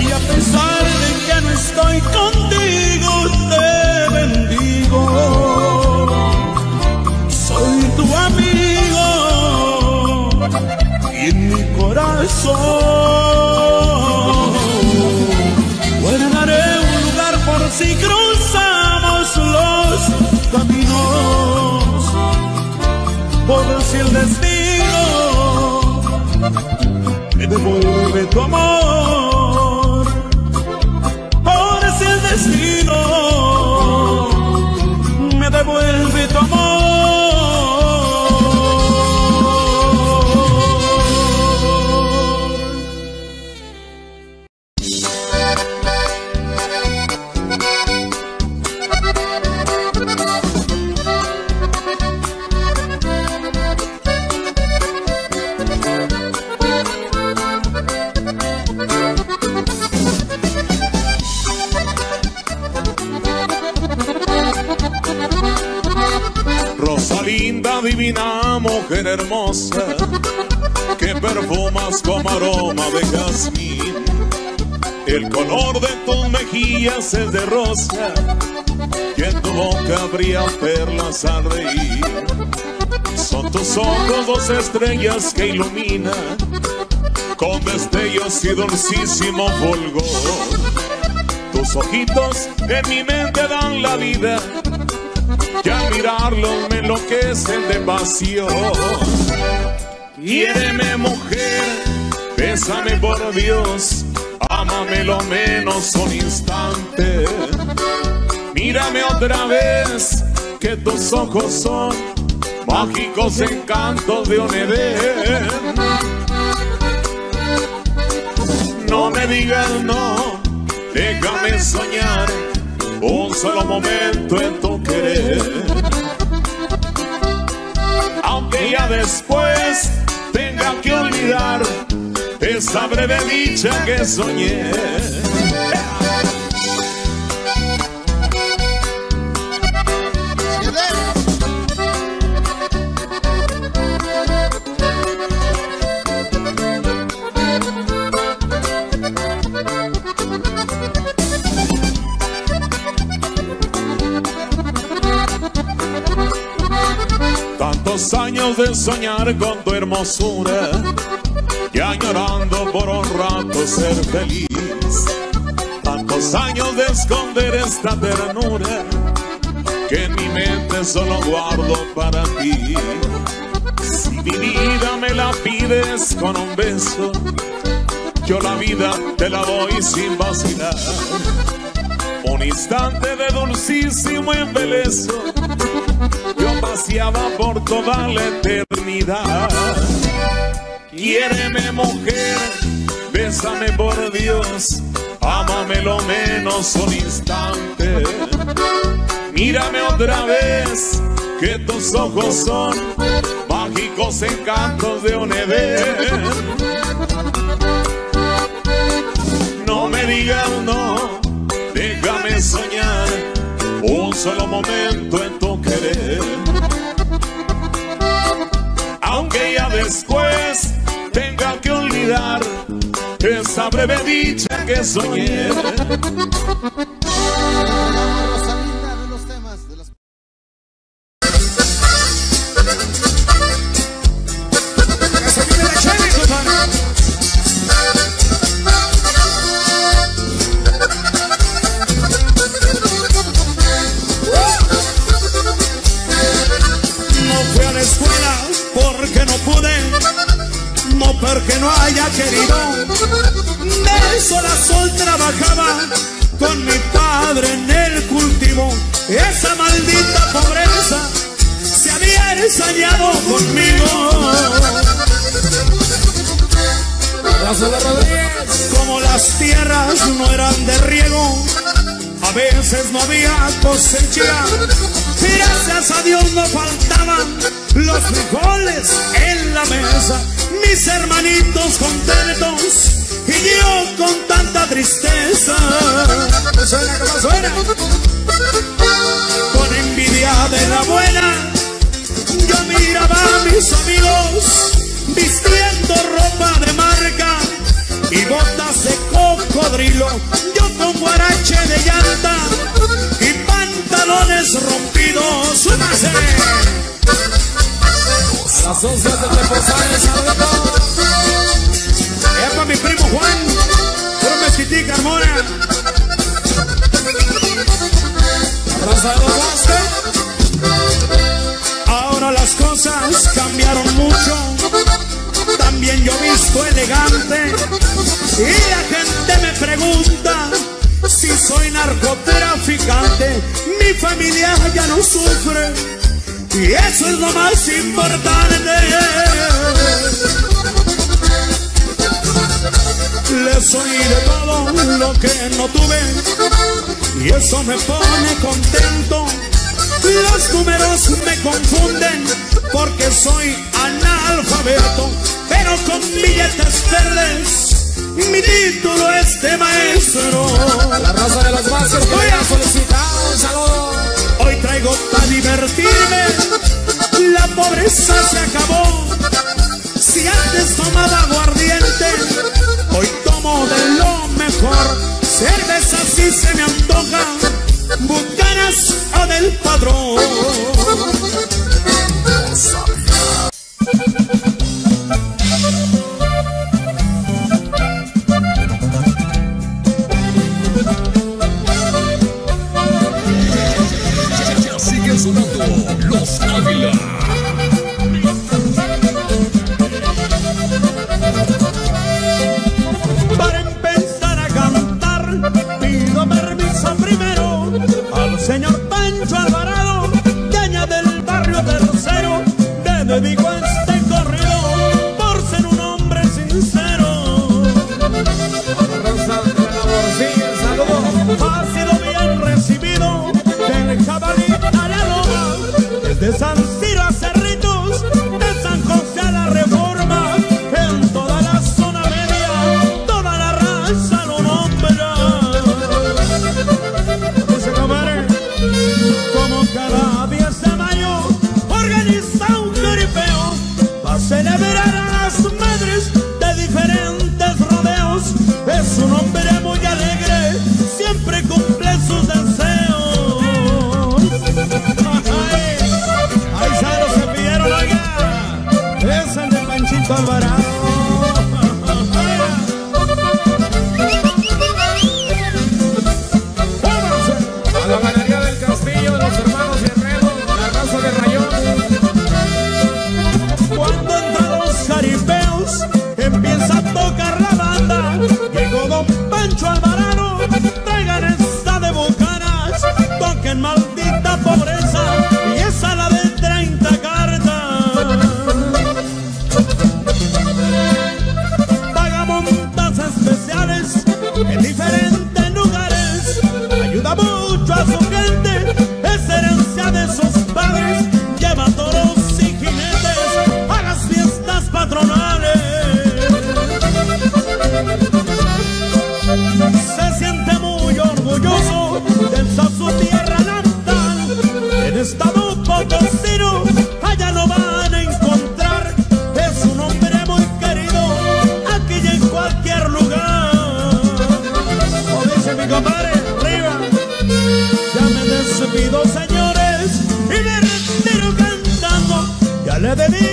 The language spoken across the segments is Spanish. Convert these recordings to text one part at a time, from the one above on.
Y a pesar de que no estoy contigo, te bendigo. Soy tu amigo y en mi corazón y en tu boca habría perlas al reír. Son tus ojos dos estrellas que iluminan con destellos y dulcísimo fulgor. Tus ojitos en mi mente dan la vida y al mirarlos me enloquecen de pasión. Quiéreme mujer, bésame por Dios, ámame lo menos un instante. Mírame otra vez, que tus ojos son mágicos encantos de un Edén. No me digas no, déjame soñar un solo momento en tu querer. Aunque ya después tenga que olvidar esa breve dicha que soñé. Soñar con tu hermosura y añorando por un rato ser feliz. Tantos años de esconder esta ternura que mi mente solo guardo para ti. Si mi vida me la pides con un beso, yo la vida te la doy sin vacilar. Un instante de dulcísimo embelezo paseaba por toda la eternidad. Quiéreme mujer, bésame por Dios, ámame lo menos un instante. Mírame otra vez, que tus ojos son mágicos encantos de un Edén. No me digas no, déjame soñar un solo momento en tu querer después tenga que olvidar esa breve dicha que soñé. Conmigo. Como las tierras no eran de riego, a veces no había cosecha. Gracias a Dios no faltaban los frijoles en la mesa. Mis hermanitos contentos y yo con tanta tristeza. Con envidia de la buena, yo miraba a mis amigos vistiendo ropa de marca y botas de cocodrilo. Yo con guarache de llanta y pantalones rompidos. ¡Súmase! A las 11 de Teposales, Es para mi primo Juan, puro mezquitica, Carmona. Abrazo de los Vázquez. Ahora las cosas cambiaron mucho. También yo visto elegante. Y la gente me pregunta si soy narcotraficante. Mi familia ya no sufre. Y eso es lo más importante. Le soy de todo lo que no tuve. Y eso me pone contento. Los números me confunden porque soy analfabeto, pero con billetes verdes mi título es de maestro. La raza de los Vázquez voy a solicitar un saludo. Hoy traigo para divertirme, la pobreza se acabó. Si antes tomaba aguardiente, hoy tomo de lo mejor. Cerveza si se me antoja, bucanas o del padrón. Ya sigue sonando Los Ávila. Ya le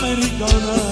tierras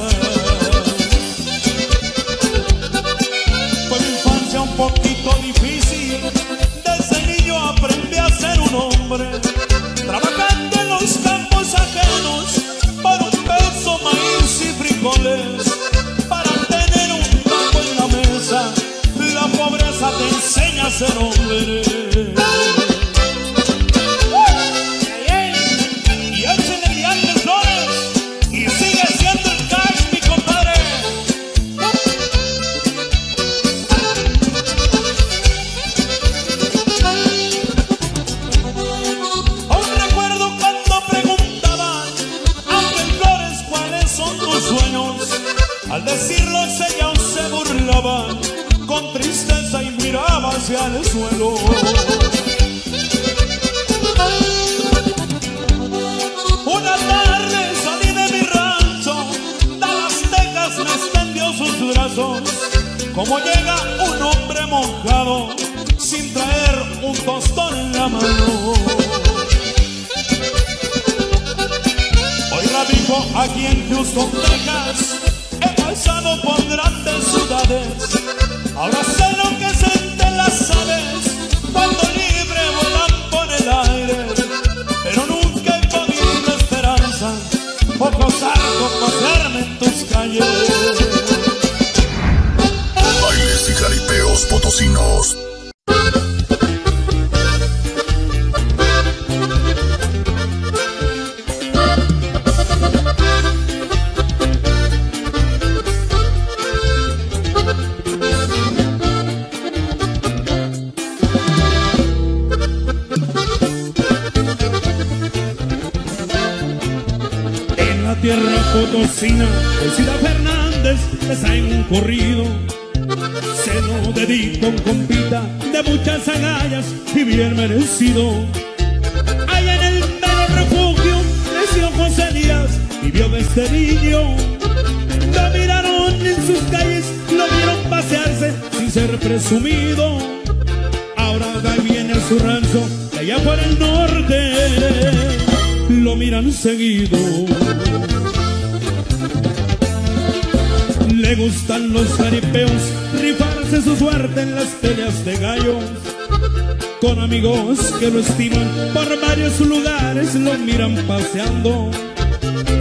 potosina, Cida Fernández está en un corrido. Se lo dedico un compita de muchas agallas y bien merecido. Allá en el mero refugio creció José Díaz, vivió desde niño. Lo miraron en sus calles, lo vieron pasearse sin ser presumido. Ahora va y viene a su rancho, de allá por el norte, lo miran seguido. Le gustan los jaripeos, rifarse su suerte en las peleas de gallos. Con amigos que lo estiman, por varios lugares lo miran paseando.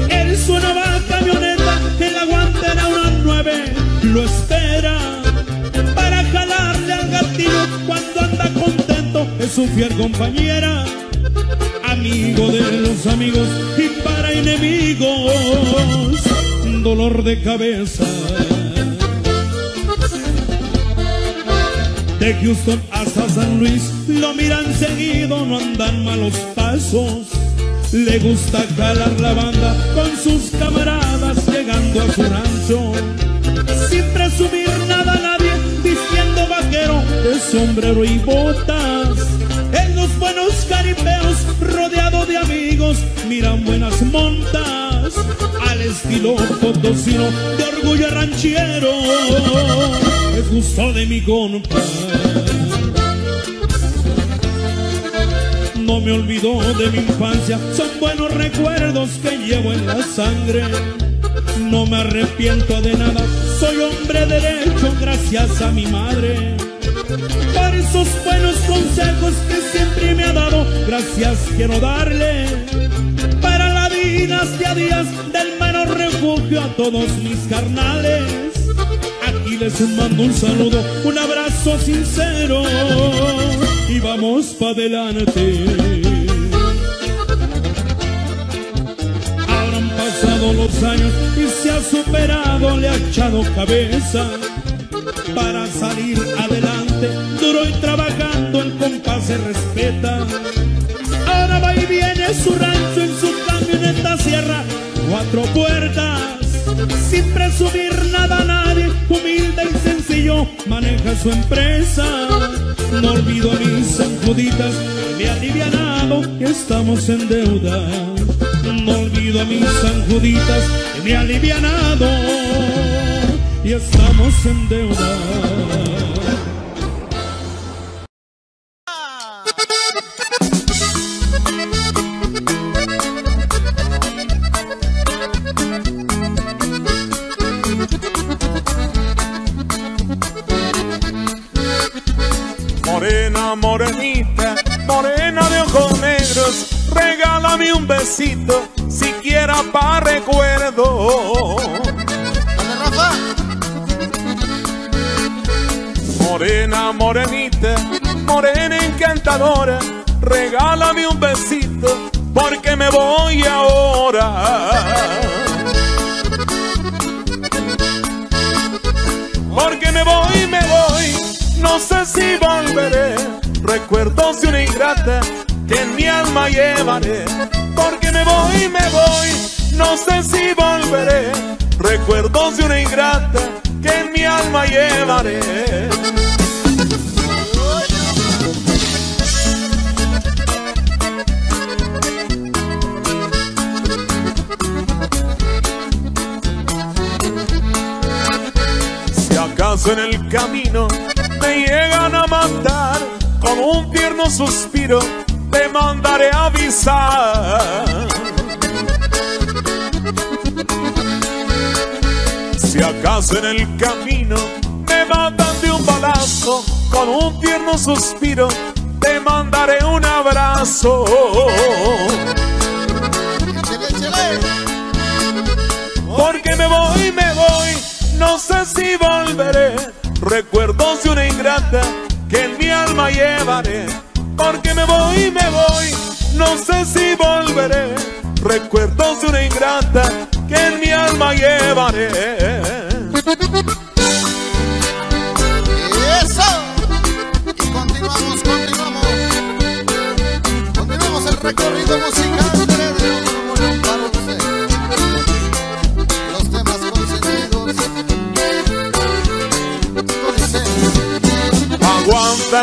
En su nueva camioneta, el aguante era una nueve, lo espera para jalarle al gatillo cuando anda contento. Es su fiel compañera, amigo de los amigos y para enemigos, dolor de cabeza. De Houston hasta San Luis lo miran seguido, no andan malos pasos. Le gusta jalar la banda con sus camaradas llegando a su rancho. Sin presumir nada a nadie, vistiendo vaquero de sombrero y botas. En los buenos caribeos, rodeado de amigos, miran buenas montas. Al estilo potosino de orgullo ranchero, es gusto de mi compa. No me olvido de mi infancia, son buenos recuerdos que llevo en la sangre. No me arrepiento de nada, soy hombre derecho gracias a mi madre. Por esos buenos consejos que siempre me ha dado, gracias quiero darle. Para la vida hacia días del menos refugio a todos mis carnales. Aquí les mando un saludo, un abrazo sincero vamos pa' adelante. Han pasado los años y se ha superado, le ha echado cabeza para salir adelante. Duro y trabajando, el compás se respeta. Ahora va y viene su rancho en su camioneta sierra, cuatro puertas, sin presumir nada a nadie, humilde y sencillo, maneja su empresa. No olvido a mis sanjuditas, me alivian que estamos en deuda. No olvido a mis sanjuditas que me alivianado y estamos en deuda. Regálame un besito, porque me voy ahora. Porque me voy, me voy, no sé si volveré. Recuerdos de una ingrata que en mi alma llevaré. Porque me voy, me voy, no sé si volveré. Recuerdos de una ingrata que en mi alma llevaré. En el camino me llegan a matar con un tierno suspiro, te mandaré avisar. Si acaso en el camino me matan de un balazo con un tierno suspiro, te mandaré un abrazo. Porque me voy, me Recuerdos de una ingrata que en mi alma llevaré. Porque me voy, me voy, no sé si volveré. Recuerdos de una ingrata que en mi alma llevaré.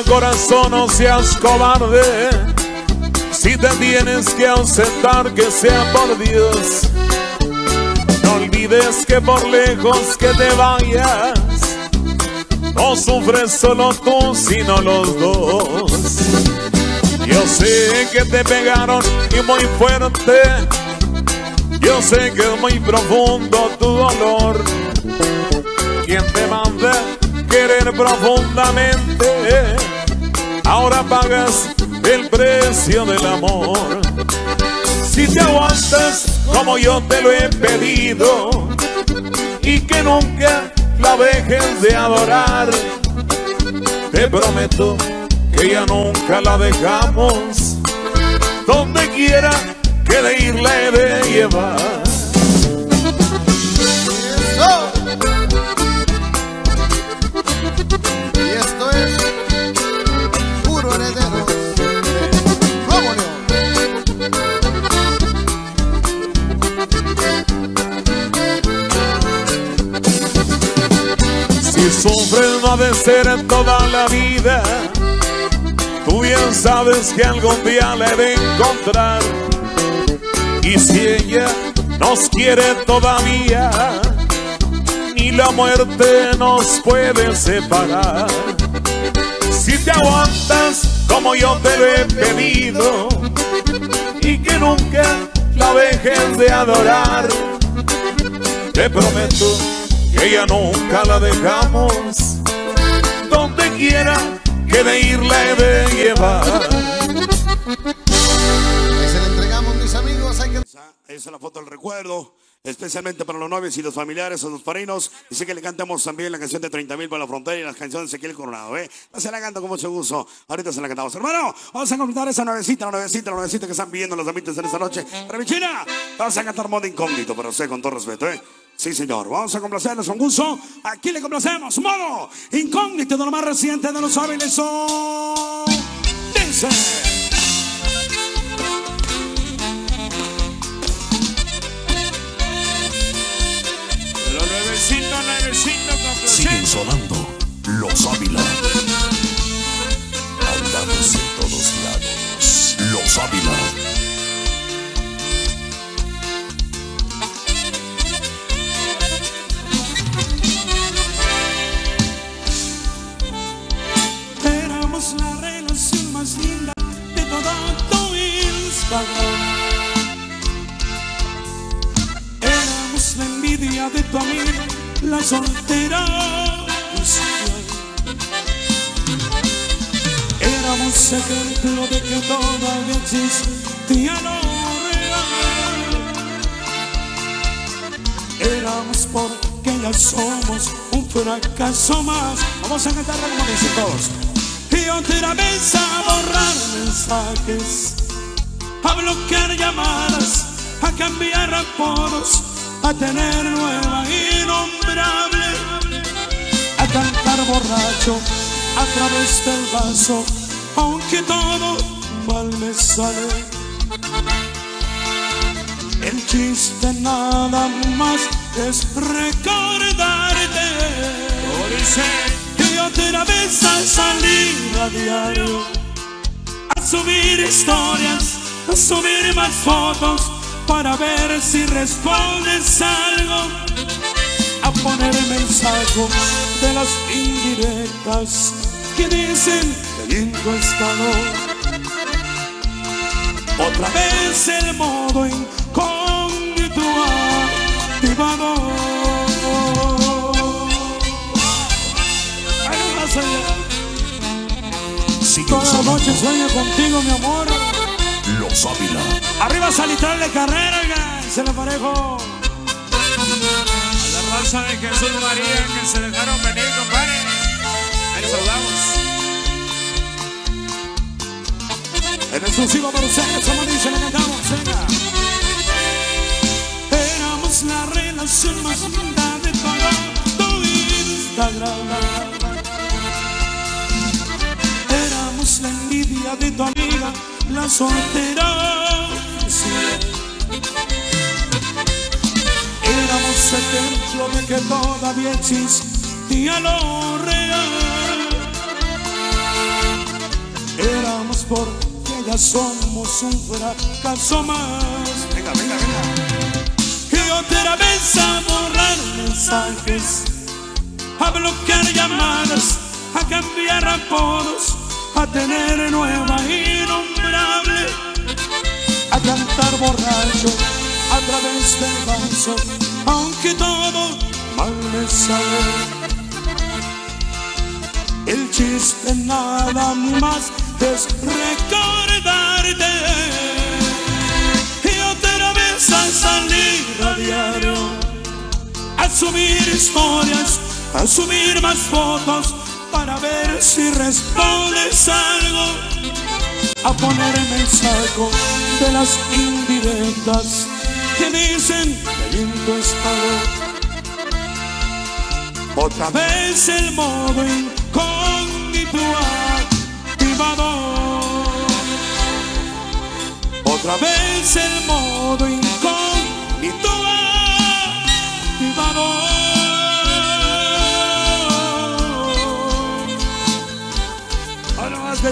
Corazón, no seas cobarde. Si te tienes que ausentar, que sea por Dios. No olvides que por lejos que te vayas, no sufres solo tú, sino los dos. Yo sé que te pegaron y muy fuerte. Yo sé que es muy profundo tu dolor. ¿Quién te manda querer profundamente? Ahora pagas el precio del amor. Si te aguantas como yo te lo he pedido y que nunca la dejes de adorar, te prometo que ya nunca la dejamos. Donde quiera que de ir la he de llevar. Si sufres no ha de ser toda la vida. Tú bien sabes que algún día la he de encontrar. Y si ella nos quiere todavía, ni la muerte nos puede separar. Si te aguantas como yo te lo he pedido y que nunca la dejes de adorar, te prometo que ella nunca la dejamos. Donde quiera que de ir la he de llevar. Se le entregamos, mis amigos. Hay que Esa es la foto del recuerdo, especialmente para los novios y los familiares o los parinos. Dice que le cantamos también la canción de 30 mil para la frontera y las canciones de Ezequiel Coronado, ¿eh? No se la canto con mucho gusto. Ahorita se la cantamos. Hermano, vamos a completar esa nuevecita, la nuevecita, la nuevecita que están pidiendo los amigos en esta noche. Para mi china, vamos a cantar modo incógnito, pero sé con todo respeto, ¿eh? Sí, señor. Vamos a complacerlos con gusto. Aquí le complacemos. Modo incógnito de lo más reciente de los hábiles. nuevecito, nuevecito, Siguen sonando. Los Ávila. Éramos la envidia de tu amiga, la soltera. Éramos ejemplo de que todavía existía lo real. Éramos porque ya somos un fracaso más. Vamos a cantar como dicen todos. Y otra vez a borrar mensajes, a bloquear llamadas, a cambiar apodos, a tener nueva innombrable, a cantar borracho a través del vaso, aunque todo mal me sale. El chiste nada más es recordarte. Y otra vez a salir a diario, a subir historias, a subir más fotos para ver si respondes algo, a poner mensaje de las indirectas que dicen que lindo estado. Otra vez el modo incógnito activado. Sigue Toda la noche sueño contigo, mi amor. Ávila. Arriba Salitral de carrera, se lo parejo. La raza de Jesús María que se dejaron venir, compadre. Ahí saludamos. En exclusiva para ustedes, como dice, le cantamos, venga. Éramos la relación más linda de todo tu Instagram. Éramos la envidia de tu amiga, la soltera. Éramos ejemplo de que todavía existía lo real. Éramos porque ya somos un fracaso más. Venga, venga, venga. Y otra vez a borrar mensajes, a bloquear llamadas, a cambiar apodos, a tener nueva innombrable, a cantar borracho a través del vaso, aunque todo mal me sale. El chiste nada más es recordarte y otra vez a salir a diario a subir historias, a subir más fotos para ver si respondes algo, a poner mensaje de las indirectas que dicen que lindo estado. Otra vez el modo incógnito activado. Otra vez el modo incógnito activado.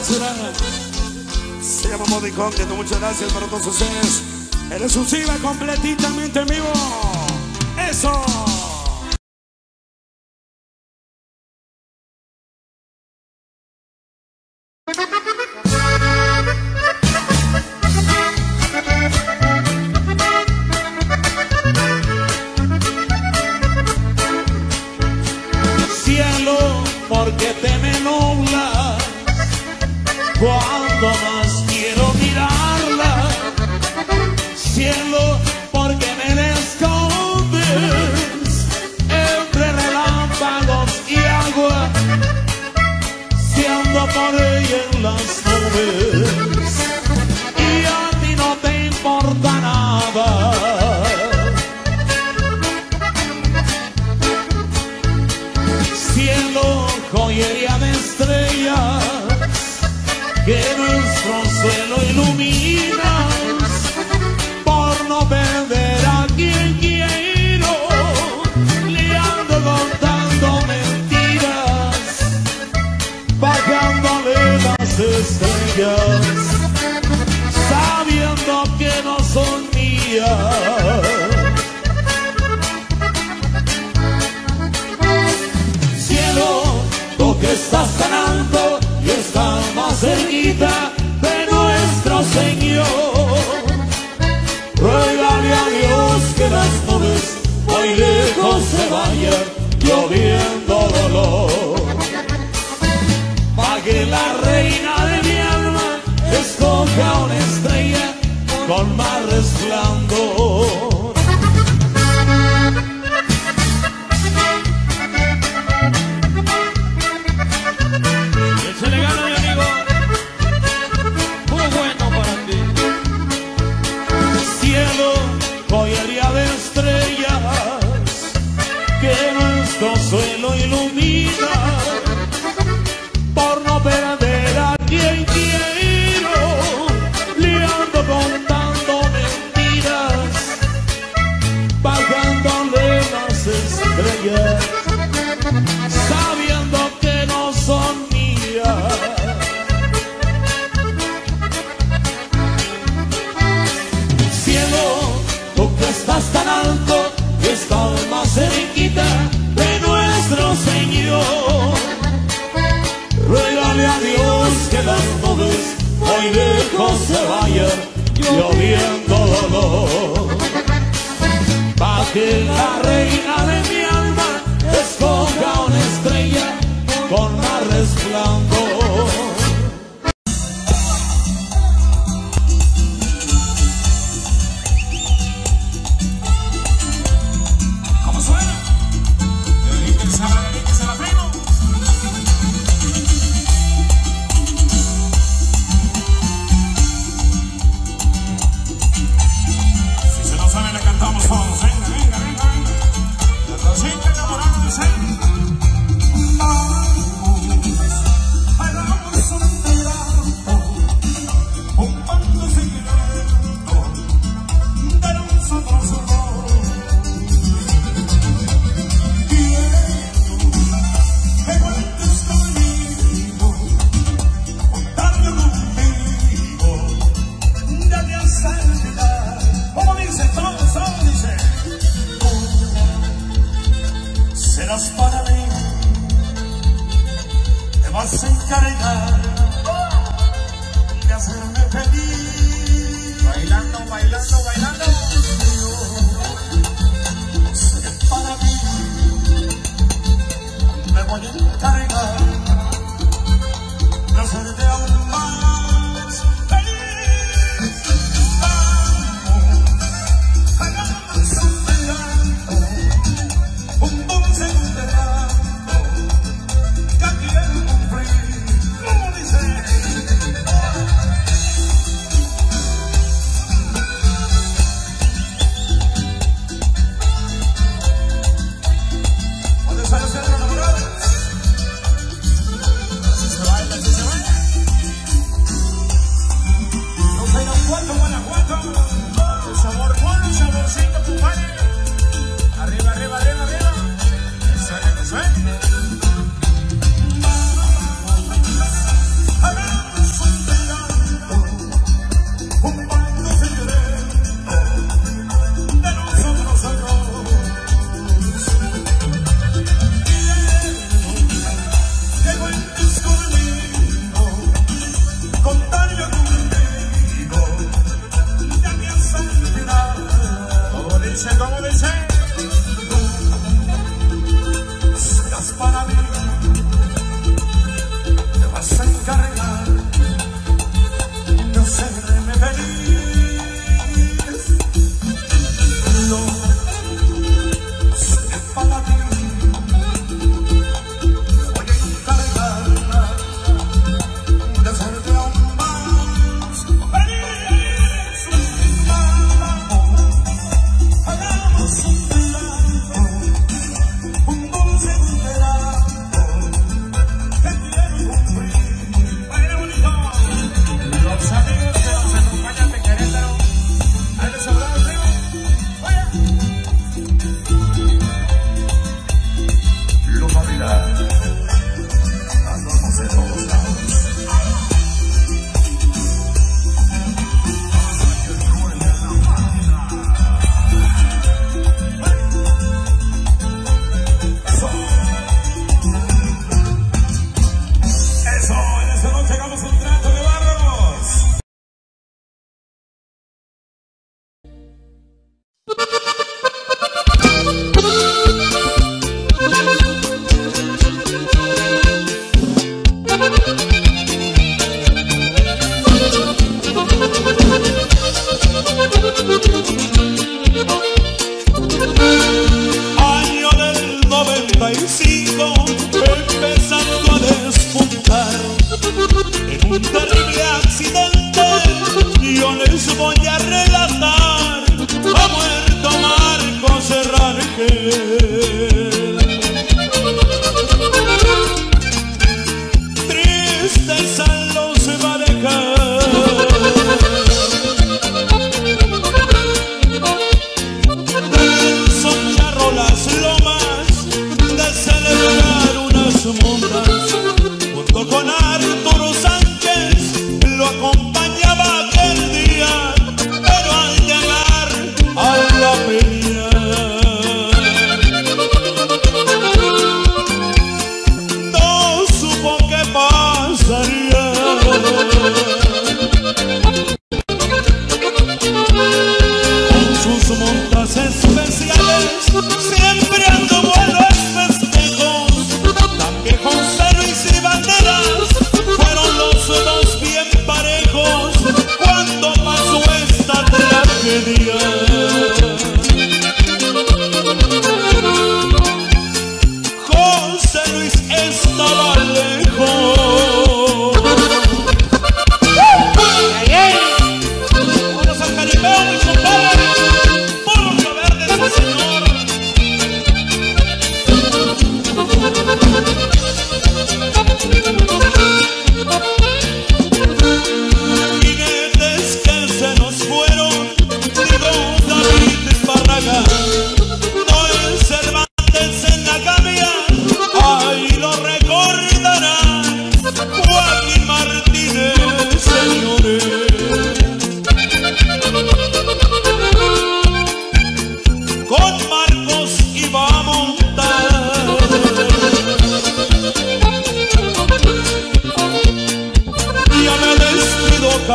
Que. Se llama modo incógnito. Muchas gracias para todos ustedes. En exclusiva completamente en vivo. Eso.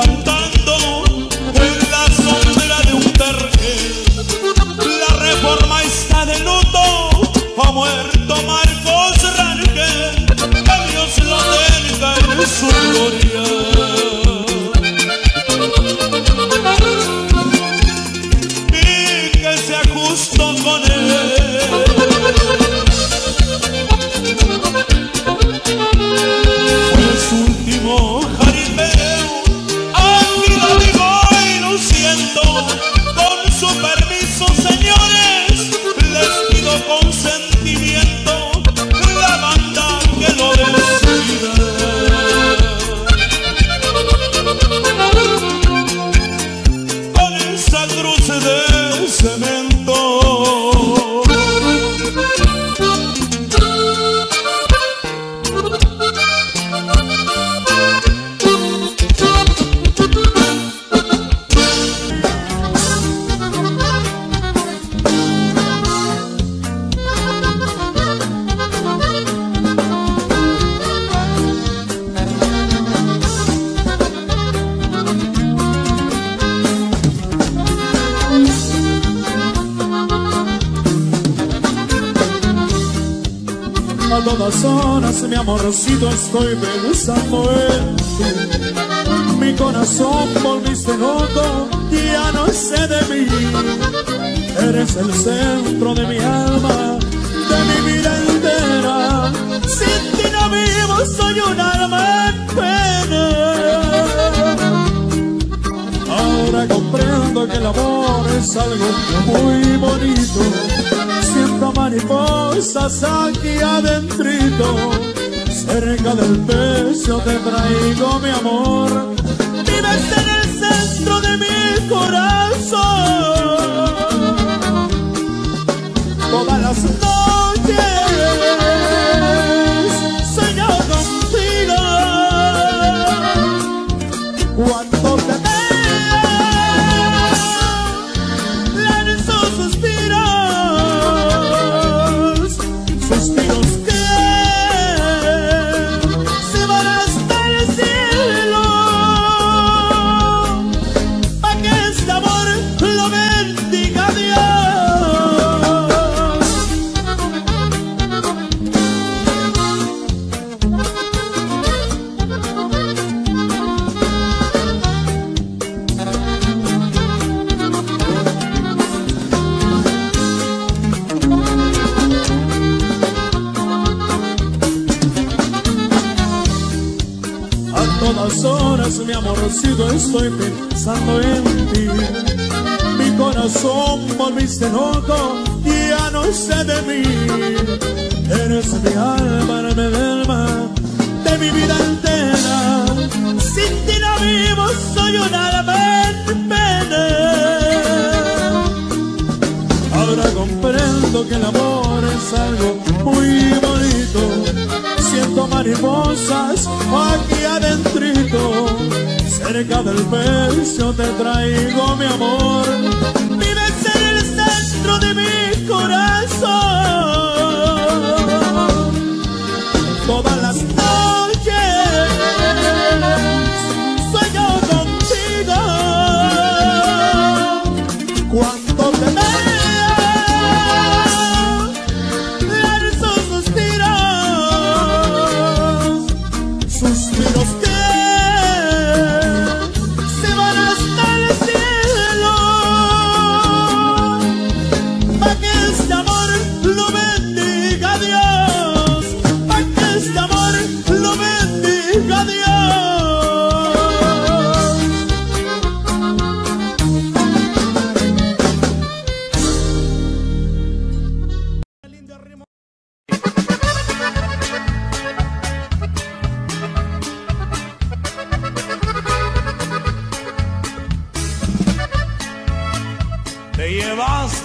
cantando en la sombra de un cartel. La reforma está de luto, ha muerto Marcos Rangel, que Dios lo tenga en su. amorcito estoy pensando en Mi corazón volviste loco, ya no sé de mí. Eres el centro de mi alma, de mi vida entera. Sin ti no vivo, soy un alma en pena. Ahora comprendo que el amor es algo muy bonito. Siento mariposas aquí adentrito cerca del pecho te traigo mi amor. Vives en el centro de mi corazón. Todas las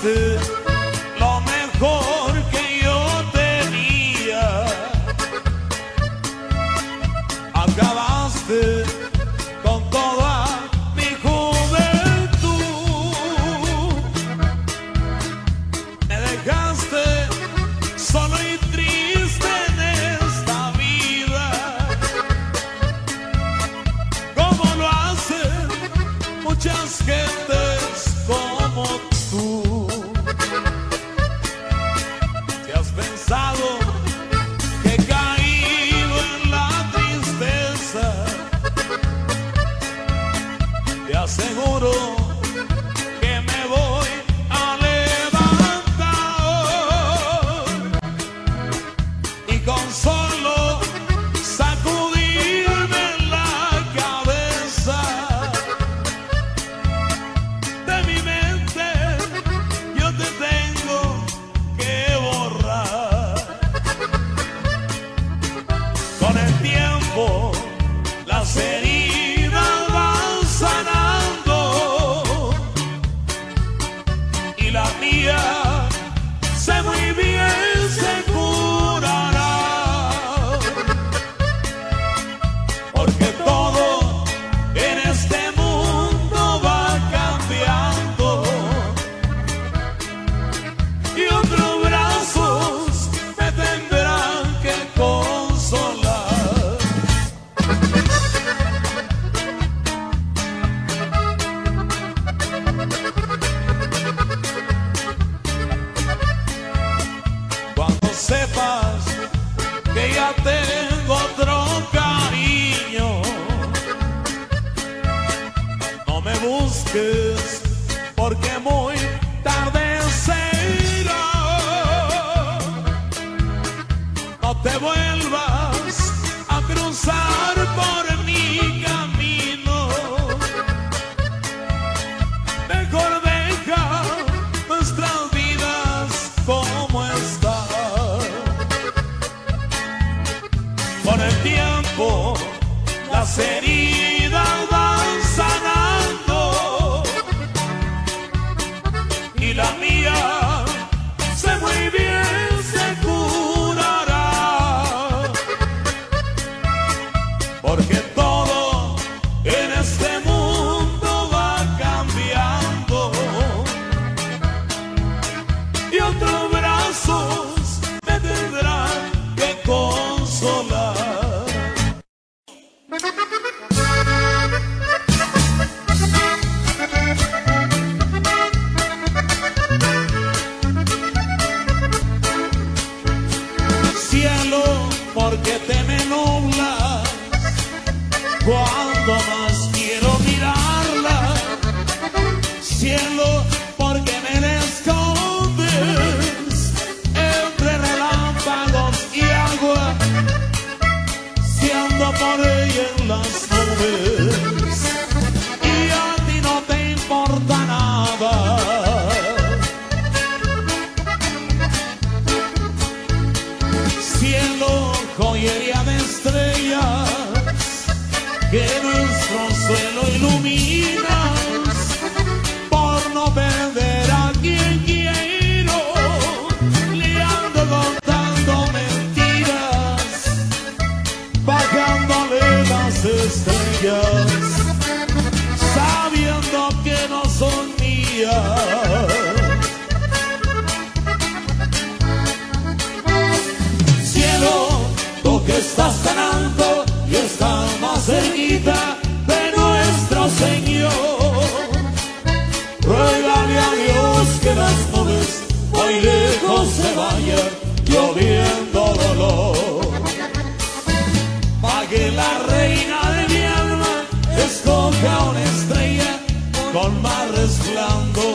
feu. Con más resplandor.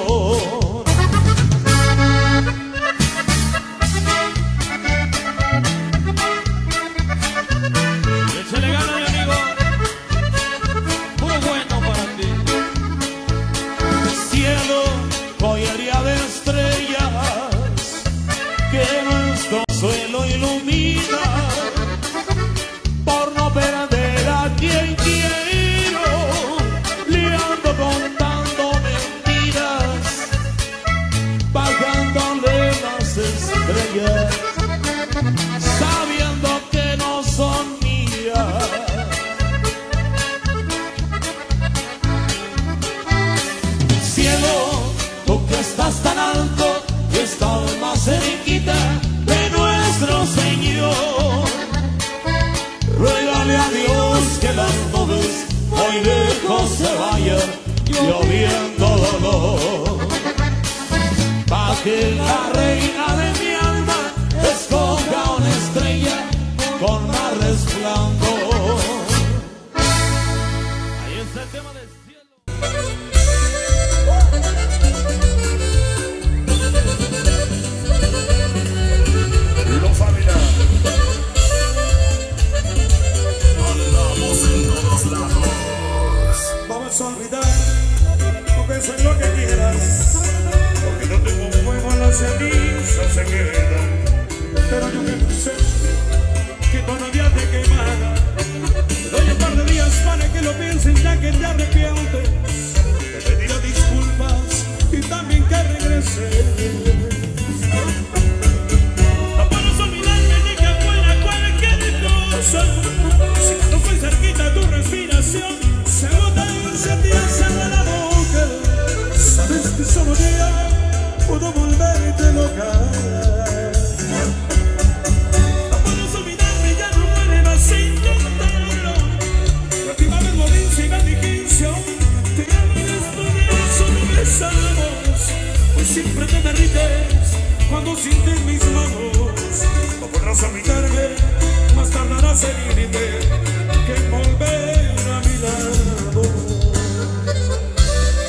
Siempre te derrites cuando sientes mis manos. No podrás olvidarme, más tardarás en irte que en volver a mi lado.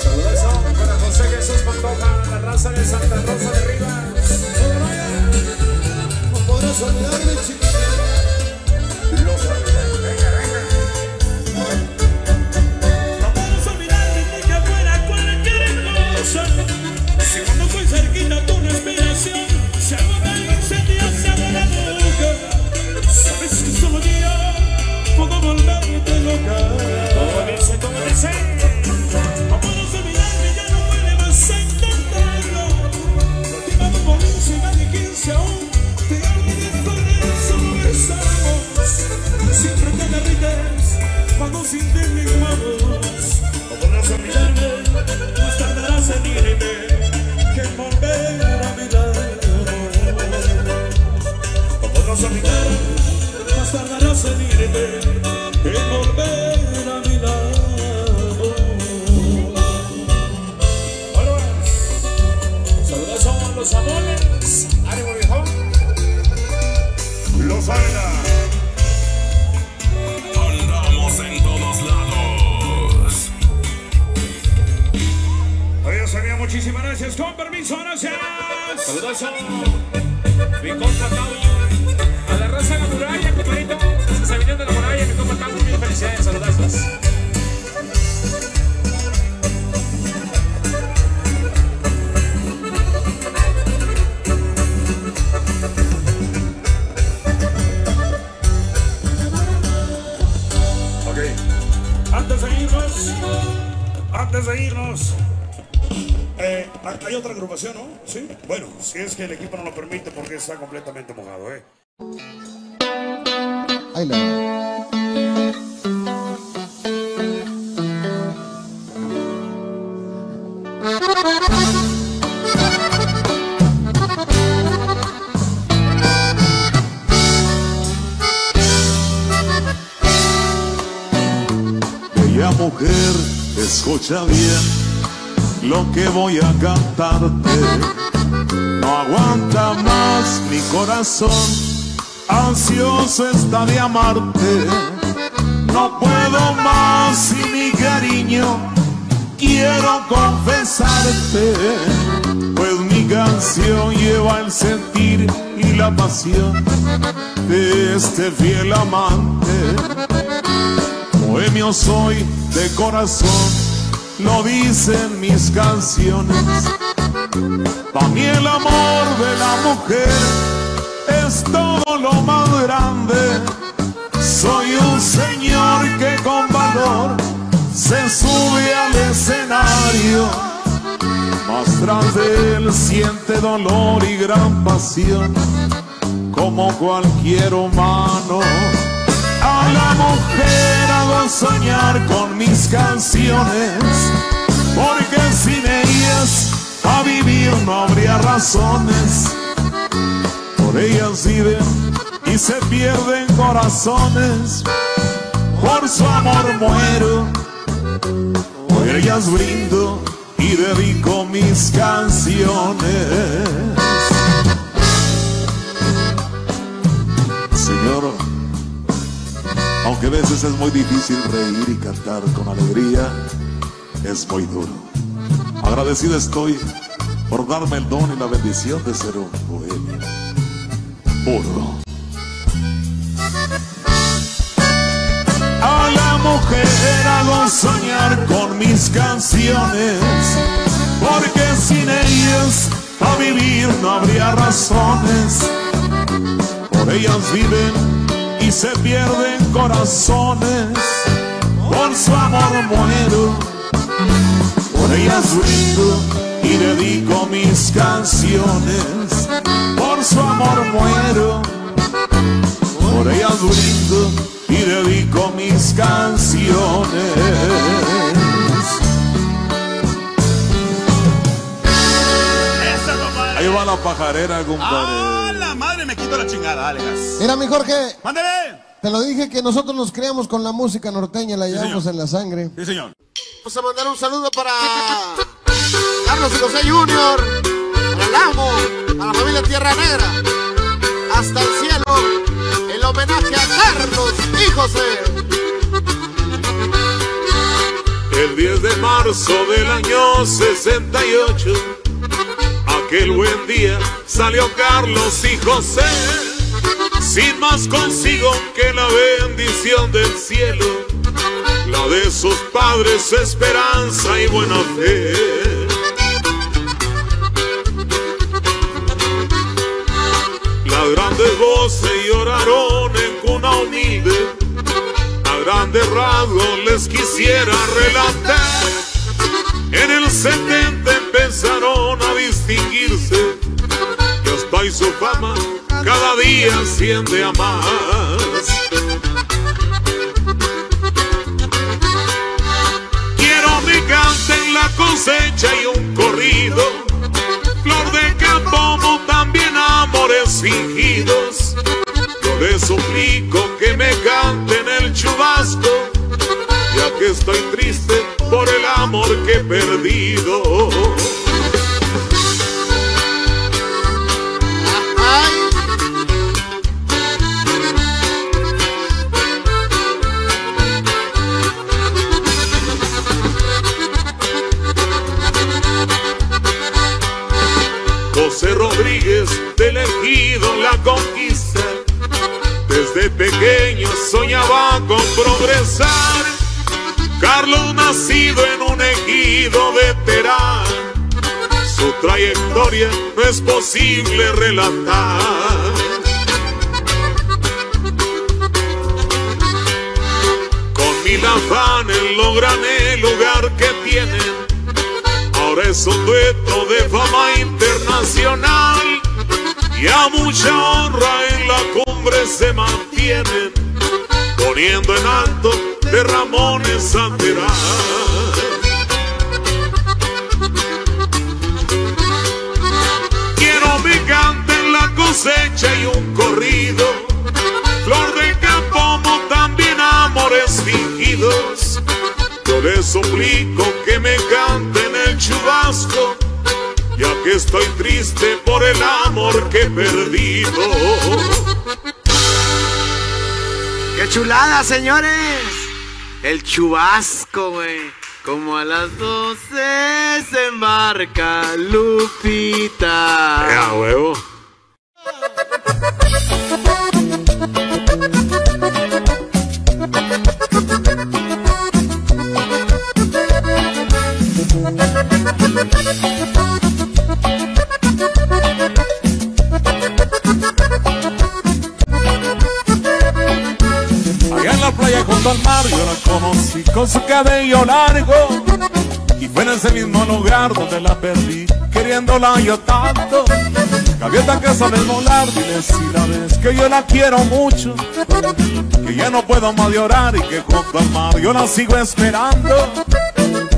Saludos para José Jesús Pantoja, la raza de Santa Rosa de Rivas. No podrás olvidarme. Saludos a mi compa Cabo. Si es que el equipo no lo permite porque está completamente mojado, ¿eh? Ahí. Bella mujer, escucha bien lo que voy a cantarte. No aguanta más mi corazón, ansioso está de amarte. No puedo más y mi cariño quiero confesarte. Pues mi canción lleva el sentir y la pasión de este fiel amante. Bohemio soy de corazón, lo dicen mis canciones. Para mí el amor de la mujer es todo lo más grande. Soy un señor que con valor se sube al escenario. Más tras de él siente dolor y gran pasión, como cualquier humano. A la mujer hago soñar con mis canciones, porque sin ellas a vivir no habría razones. Por ellas viven y se pierden corazones, por su amor muero, por ellas brindo y dedico mis canciones. Señor, aunque a veces es muy difícil reír y cantar con alegría, es muy duro. Agradecido estoy por darme el don y la bendición de ser un bohemio puro. A la mujer hago soñar con mis canciones, porque sin ellas a vivir no habría razones. Por ellas viven y se pierden corazones. Por su amor muero, por ellas brindo y dedico mis canciones. Por su amor muero, por ellas brindo y dedico mis canciones. Ahí va la pajarera, ¡Ah, compadre. la madre! Me quito la chingada, dale, gas. Mira, mi Jorge, ¡Mándele! te lo dije que nosotros nos criamos con la música norteña, la llevamos señor. en la sangre. Sí, señor. Vamos a mandar un saludo para Carlos y José Junior, para el amo, a la familia Tierra Negra, hasta el cielo, el homenaje a Carlos y José. El 10 de marzo del año 68, aquel buen día salió Carlos y José, sin más consigo que la bendición del cielo, la de sus padres, esperanza y buena fe. Las grandes voces lloraron en cuna humilde a grandes rasgos les quisiera relatar. En el 70 empezaron a distinguirse y hasta hoy su fama cada día asciende a más. Quiero mi en la cosecha y un corrido, flor de campo, también amores fingidos. Yo les suplico que me canten el chubasco, ya que estoy triste por el amor que he perdido. José Rodríguez, del ejido La Conquista, desde pequeño soñaba con progresar. Carlos nacido en un ejido de Terán, su trayectoria no es posible relatar. Con mil afanes logran el lugar que tienen Ahora es un dueto de fama internacional y a mucha honra en la cumbre se mantienen, poniendo en alto de Ramones Santerán. Quiero mi cante en la cosecha y un corrido, flor de campo, también amores fingidos. Yo les suplico que me canten el chubasco, ya que estoy triste por el amor que he perdido. ¡Qué chulada, señores! El chubasco, güey. Como a las 12 se embarca Lupita. Ya, huevo. Junto al mar yo la conocí con su cabello largo. Y fue en ese mismo lugar donde la perdí Queriéndola yo tanto. Gaviota que sabes volar, dile si la ves Que yo la quiero mucho. Que ya no puedo más llorar y que junto al mar yo la sigo esperando.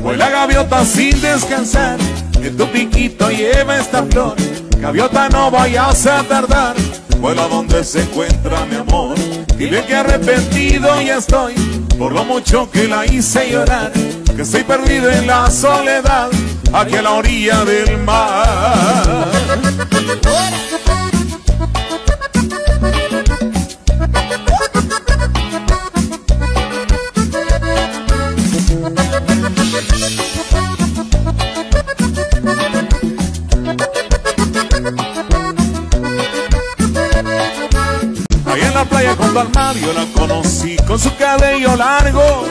Vuela gaviota sin descansar En tu piquito lleva esta flor. Gaviota no vayas a tardar. Vuela donde se encuentra mi amor Dile que arrepentido ya estoy Por lo mucho que la hice llorar Que estoy perdido en la soledad Aquí a la orilla del mar la playa junto al mar yo la conocí con su cabello largo.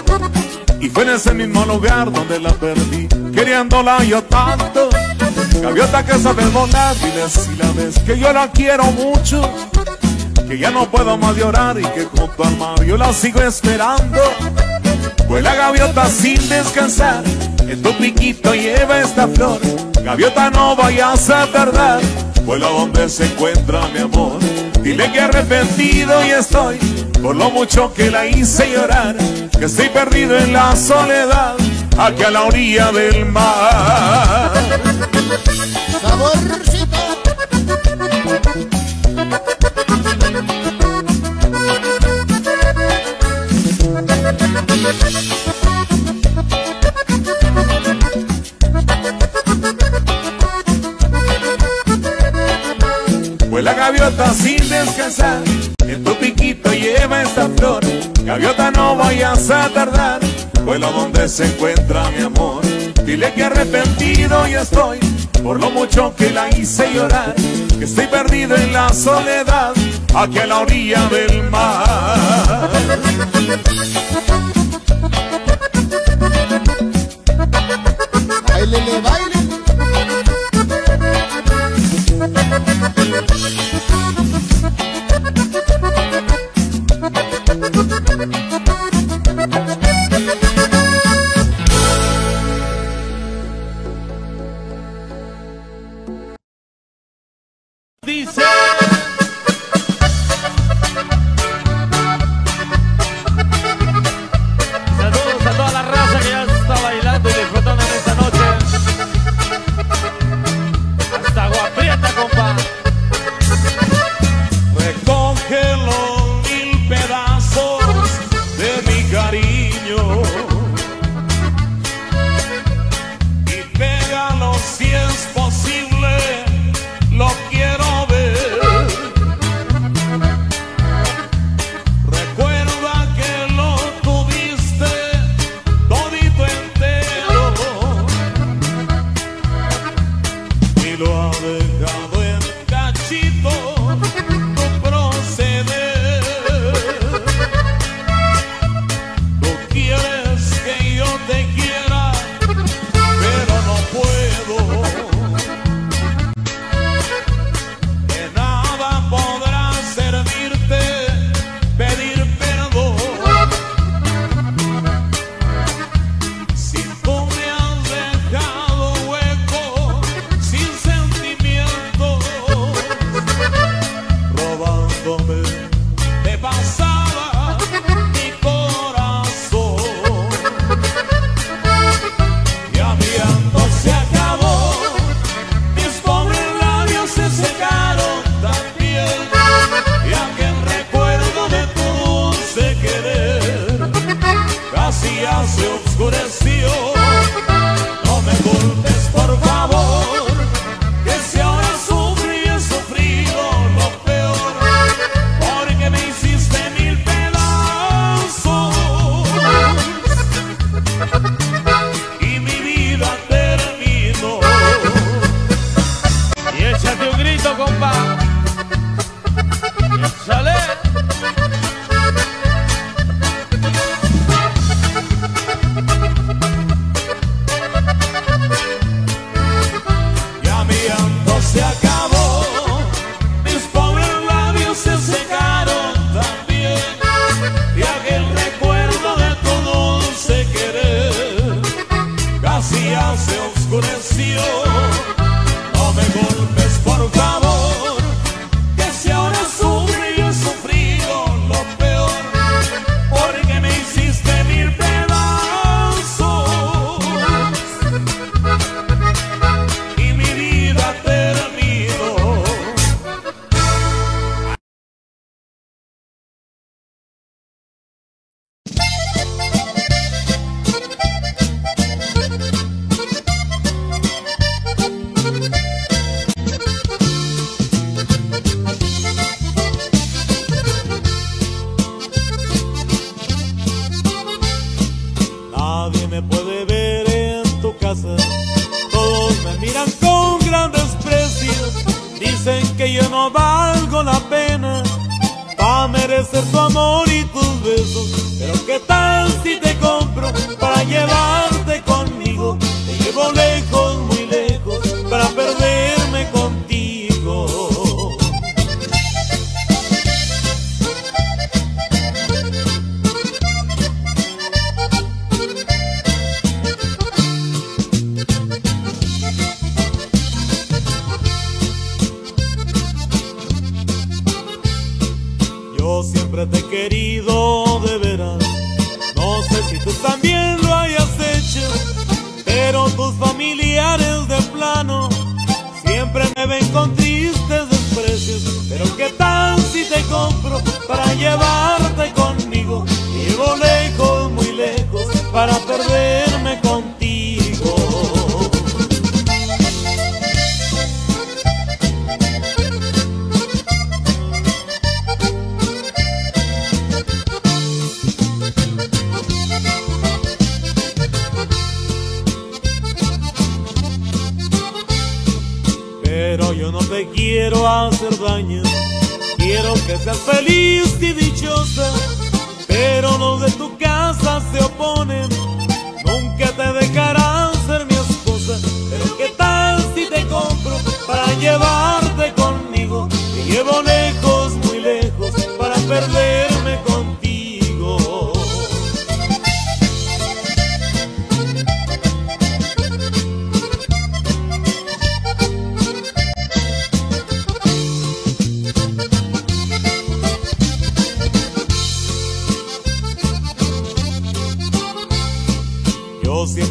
Y fue en ese mismo lugar donde la perdí Queriéndola yo tanto. Gaviota que sabe volar, dile si la ves Que yo la quiero mucho. Que ya no puedo más llorar y que junto al mar yo la sigo esperando. Vuela gaviota sin descansar En tu piquito lleva esta flor. Gaviota no vayas a tardar Vuela donde se encuentra mi amor Dile que arrepentido y estoy por lo mucho que la hice llorar, que estoy perdido en la soledad, aquí a la orilla del mar. Saborcito. Fue la gaviota así en tu piquito lleva esta flor, gaviota no vayas a tardar. Vuelo donde se encuentra mi amor, dile que arrepentido yo estoy por lo mucho que la hice llorar, que estoy perdido en la soledad, aquí a la orilla del mar. Baile, baile.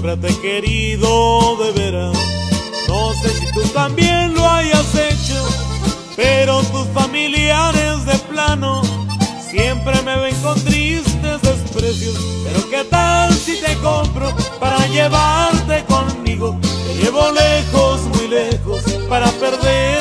siempre te querido de veras. No sé si tú también lo hayas hecho, pero tus familiares de plano siempre me ven con tristes desprecios. Pero qué tal si te compro para llevarte conmigo, te llevo lejos, muy lejos, para perder